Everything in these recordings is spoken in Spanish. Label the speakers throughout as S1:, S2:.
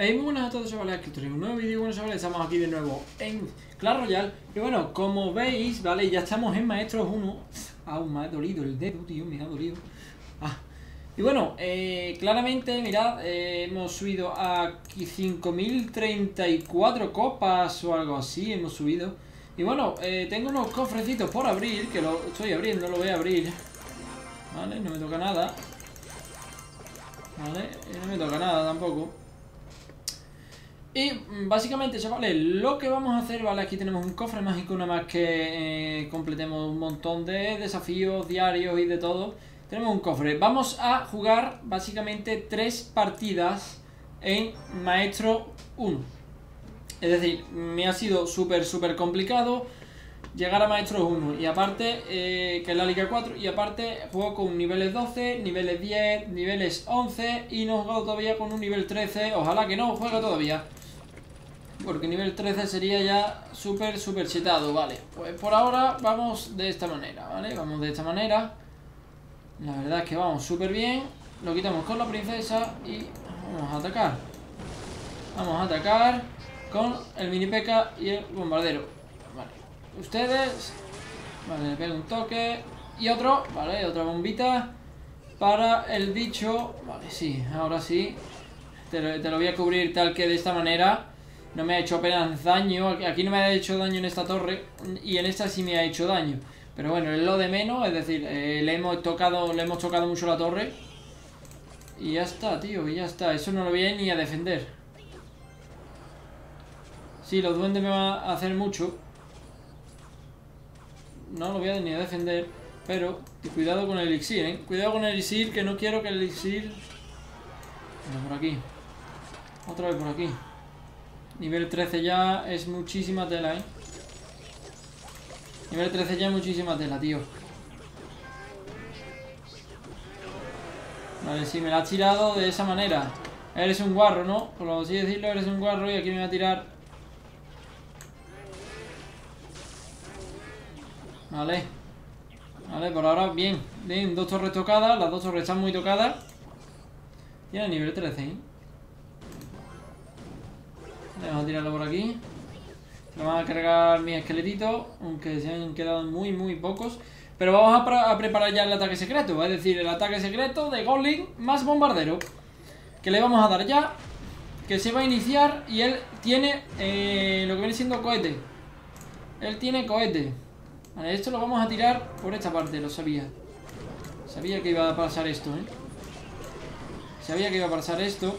S1: Hey, muy buenas a todos chavales, aquí en un nuevo vídeo, bueno chavales, estamos aquí de nuevo en Clash Royale. Y bueno, como veis, vale, ya estamos en Maestros 1 Aún me ha dolido el dedo, tío, me ha dolido. Ah. Y bueno, eh, claramente, mirad, eh, hemos subido a 5034 copas o algo así, hemos subido. Y bueno, eh, tengo unos cofrecitos por abrir, que lo estoy abriendo, lo voy a abrir. Vale, no me toca nada. Vale, no me toca nada tampoco y mm, básicamente, chavales, lo que vamos a hacer, ¿vale? Aquí tenemos un cofre mágico, nada más que eh, completemos un montón de desafíos diarios y de todo. Tenemos un cofre. Vamos a jugar básicamente tres partidas en Maestro 1. Es decir, me ha sido súper, súper complicado llegar a Maestro 1. Y aparte, eh, que es la Liga 4, y aparte juego con niveles 12, niveles 10, niveles 11 y no he jugado todavía con un nivel 13. Ojalá que no juegue todavía. Porque nivel 13 sería ya súper, súper chetado, vale. Pues por ahora vamos de esta manera, ¿vale? Vamos de esta manera. La verdad es que vamos súper bien. Lo quitamos con la princesa y vamos a atacar. Vamos a atacar con el mini peca y el bombardero. Vale, ustedes Vale, le pego un toque Y otro, vale, otra bombita Para el bicho. Vale, sí, ahora sí. Lo, te lo voy a cubrir tal que de esta manera no me ha hecho apenas daño. Aquí no me ha hecho daño en esta torre y en esta sí me ha hecho daño. Pero bueno, es lo de menos, es decir, eh, le hemos tocado le hemos tocado mucho la torre. Y ya está, tío, y ya está. Eso no lo voy a ni a defender. Sí, los duendes me van a hacer mucho. No lo voy a ni a defender. Pero, cuidado con el elixir, ¿eh? Cuidado con el elixir, que no quiero que el elixir... por aquí. Otra vez por aquí. Nivel 13 ya es muchísima tela, ¿eh? Nivel 13 ya es muchísima tela, tío. Vale, sí, me la ha tirado de esa manera. Eres un guarro, ¿no? Por así decirlo, eres un guarro y aquí me va a tirar... Vale. Vale, por ahora, bien. Bien, dos torres tocadas. Las dos torres están muy tocadas. A nivel 13, ¿eh? Vamos a tirarlo por aquí. Van a cargar mis esqueletitos, aunque se han quedado muy, muy pocos. Pero vamos a, preparar ya el ataque secreto, es decir, el ataque secreto de Goblin más bombardero. Que le vamos a dar ya, que se va a iniciar y él tiene eh, lo que viene siendo cohete. Él tiene cohete. Vale, esto lo vamos a tirar por esta parte, lo sabía. Sabía que iba a pasar esto, ¿eh? Sabía que iba a pasar esto.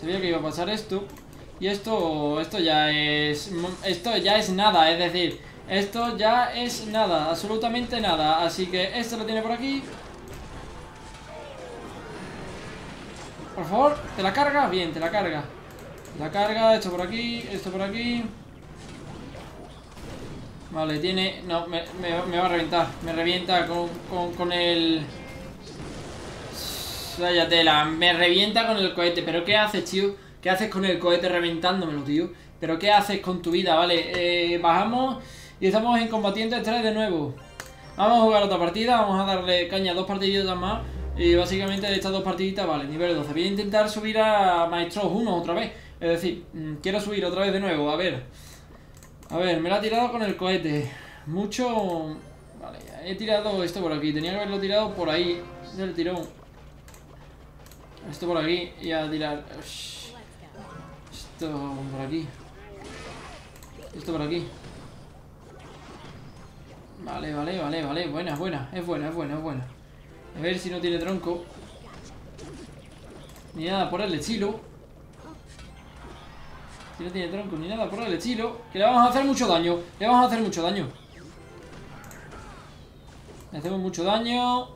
S1: Sabía que iba a pasar esto. Y esto, esto ya es... Esto ya es nada, es decir... Esto ya es nada, absolutamente nada. Así que esto lo tiene por aquí. Por favor, ¿te la carga? Bien, te la carga. la carga, esto por aquí, esto por aquí. Vale, tiene... No, me, va a reventar. Me revienta con, con, con el... Vaya tela, me revienta con el cohete. ¿Pero qué haces, tío? ¿Qué haces con el cohete reventándomelo, tío? ¿Pero qué haces con tu vida? Vale, eh, bajamos y estamos en combatientes 3 de nuevo. Vamos a jugar otra partida, vamos a darle caña a dos partiditas más. Y básicamente de estas dos partiditas, vale, nivel 12. Voy a intentar subir a Maestros 1 otra vez. Es decir, mm, quiero subir otra vez de nuevo, a ver. A ver, me lo ha tirado con el cohete. Mucho... Vale, he tirado esto por aquí. Tenía que haberlo tirado por ahí. Del tirón. Esto por aquí y a tirar. Esto por aquí. Esto por aquí. Vale, vale, vale, vale. Buena, buena. Es buena, es buena, es buena. A ver si no tiene tronco. Ni nada por el estilo. Si no tiene tronco ni nada por el estilo. Que le vamos a hacer mucho daño. Le vamos a hacer mucho daño. Le hacemos mucho daño.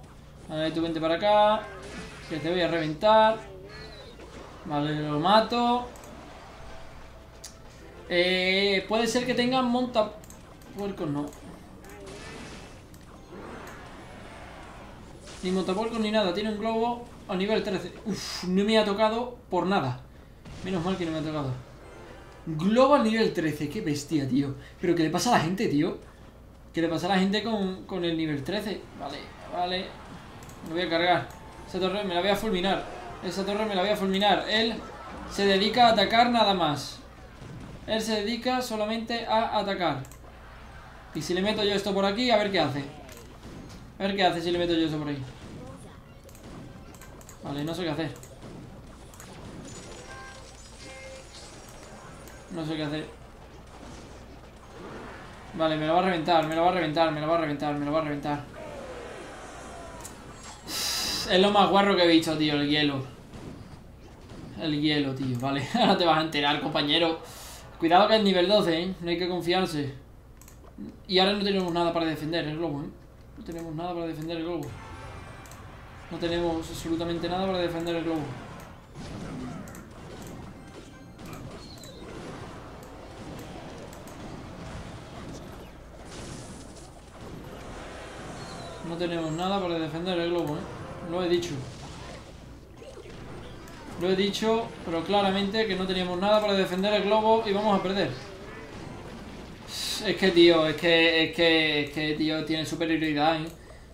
S1: A ver, tú vente para acá. Que te voy a reventar. Vale, lo mato. Eh, puede ser que tengan monta... Puercos no. Ni montapuercos ni nada. Tiene un globo a nivel 13. Uf, no me ha tocado por nada. Menos mal que no me ha tocado. Globo a nivel 13. Qué bestia, tío. Pero ¿qué le pasa a la gente, tío? ¿Qué le pasa a la gente con, con el nivel 13? Vale, vale. Me voy a cargar. Esa torre me la voy a fulminar. Esa torre me la voy a fulminar. Él se dedica a atacar nada más. Él se dedica solamente a atacar. Y si le meto yo esto por aquí, a ver qué hace. A ver qué hace si le meto yo esto por ahí. Vale, no sé qué hacer. No sé qué hacer. Vale, me lo va a reventar, me lo va a reventar, me lo va a reventar, me lo va a reventar. Es lo más guarro que he visto, tío, el hielo. El hielo, tío, vale. Ahora te vas a enterar, compañero. Cuidado que es nivel 12, ¿eh? No hay que confiarse. Y ahora no tenemos nada para defender el globo, ¿eh? No tenemos nada para defender el globo. No tenemos absolutamente nada para defender el globo. No tenemos nada para defender el globo, ¿eh? Lo he dicho. Lo he dicho, pero claramente que no teníamos nada para defender el globo y vamos a perder. Es que, tío, es que, es que, es que, tío, tiene superioridad, ¿eh?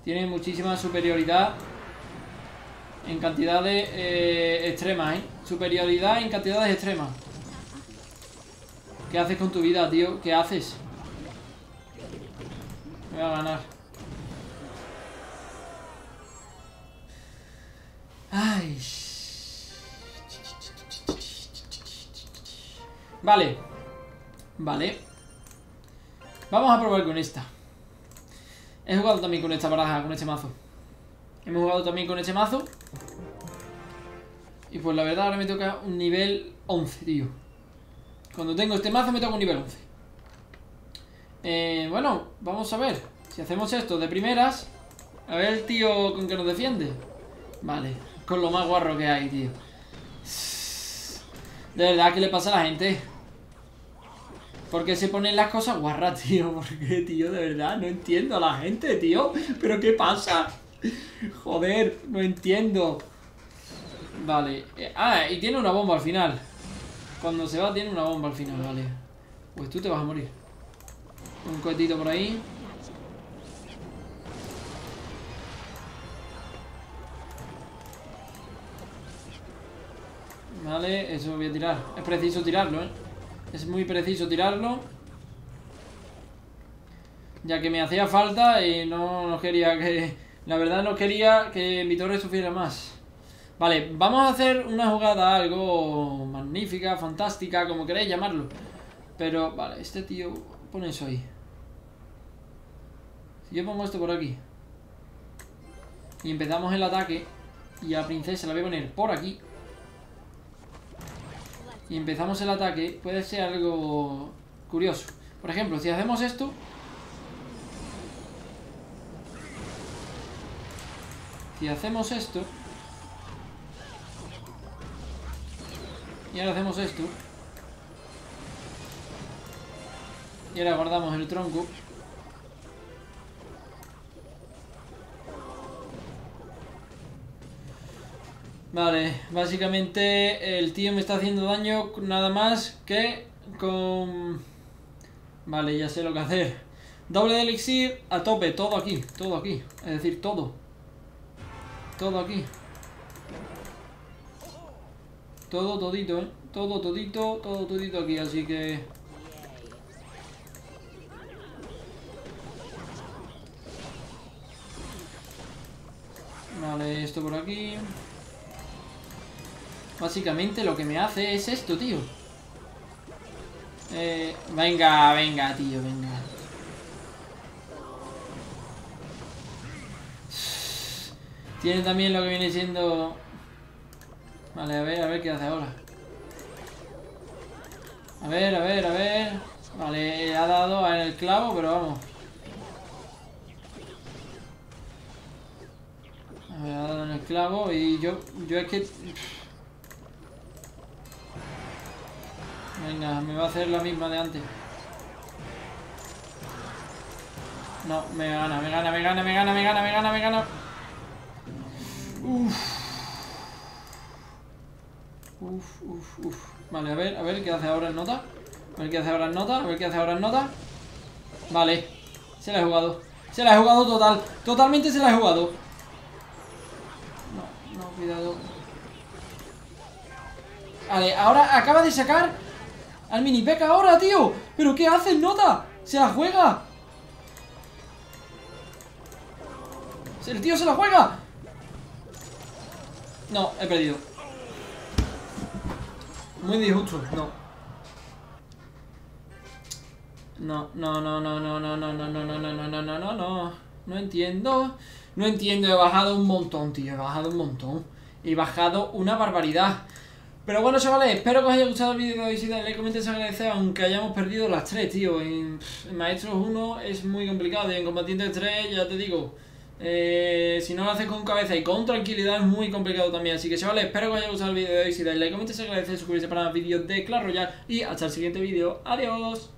S1: Tiene muchísima superioridad en cantidades eh, extremas, ¿eh? Superioridad en cantidades extremas. ¿Qué haces con tu vida, tío? ¿Qué haces? Voy a ganar. Ay. Vale. Vale. Vamos a probar con esta. He jugado también con esta baraja, con este mazo. Hemos jugado también con este mazo. Y pues la verdad ahora me toca un nivel 11, tío. Cuando tengo este mazo me toca un nivel 11. Eh, bueno, vamos a ver. Si hacemos esto de primeras... A ver el tío con que nos defiende. Vale, con lo más guarro que hay, tío. De verdad, ¿qué le pasa a la gente? ¿Por qué se ponen las cosas guarras, tío? ¿Por qué, tío? De verdad, no entiendo a la gente, tío. ¿Pero qué pasa? Joder, no entiendo. Vale. Ah, y tiene una bomba al final. Cuando se va tiene una bomba al final, vale. Pues tú te vas a morir. Un cohetito por ahí. Vale, eso voy a tirar. Es preciso tirarlo, ¿eh? Es muy preciso tirarlo. Ya que me hacía falta y no, no quería que... La verdad no quería que mi torre sufriera más. Vale, vamos a hacer una jugada algo magnífica, fantástica, como queréis llamarlo. Pero, vale, este tío... Pone eso ahí. Si yo pongo esto por aquí. Y empezamos el ataque. Y a princesa la voy a poner por aquí y empezamos el ataque, puede ser algo curioso. Por ejemplo, si hacemos esto... Si hacemos esto... Y ahora hacemos esto. Y ahora guardamos el tronco. Vale, básicamente el tío me está haciendo daño nada más que con... Vale, ya sé lo que hacer. Doble de elixir a tope, todo aquí, todo aquí. Es decir, todo. Todo aquí. Todo, todito, ¿eh? Todo, todito, todo, todito aquí, así que... Vale, esto por aquí. Básicamente lo que me hace es esto, tío. Eh, venga, venga, tío, venga. Tiene también lo que viene siendo... Vale, a ver, a ver qué hace ahora. A ver, a ver, a ver. Vale, ha dado en el clavo, pero vamos. A ver, ha dado en el clavo y yo, yo es que... Venga, me va a hacer la misma de antes. No, me gana, me gana, me gana, me gana, me gana, me gana, me gana. Uf. Uf, uf. Vale, a ver, a ver qué hace ahora en nota. A ver qué hace ahora en nota, a ver qué hace ahora en nota. Vale, se la he jugado. Se la he jugado total. Totalmente se la he jugado. No, no, cuidado. Vale, ahora acaba de sacar al mini peca ahora, tío. ¿Pero qué haces, Nota? ¡Se la juega! ¡El tío se la juega! No, he perdido. Muy injusto, no. No, no, no, no, no, no, no, no, no, no, no, no, no, no, no, no. No entiendo. No entiendo, he bajado un montón, tío. He bajado un montón. He bajado una barbaridad. Pero bueno, chavales, espero que os haya gustado el vídeo de hoy. Si dale comentarios agradecer, aunque hayamos perdido las tres, tío. En, Maestros 1 es muy complicado y en Combatientes 3, ya te digo. Eh, si no lo haces con cabeza y con tranquilidad es muy complicado también. Así que chavales, espero que os haya gustado el vídeo de hoy. Si dale like, comentarios agradecer, suscribirse para más vídeos de Clash Royale. Y hasta el siguiente vídeo. Adiós.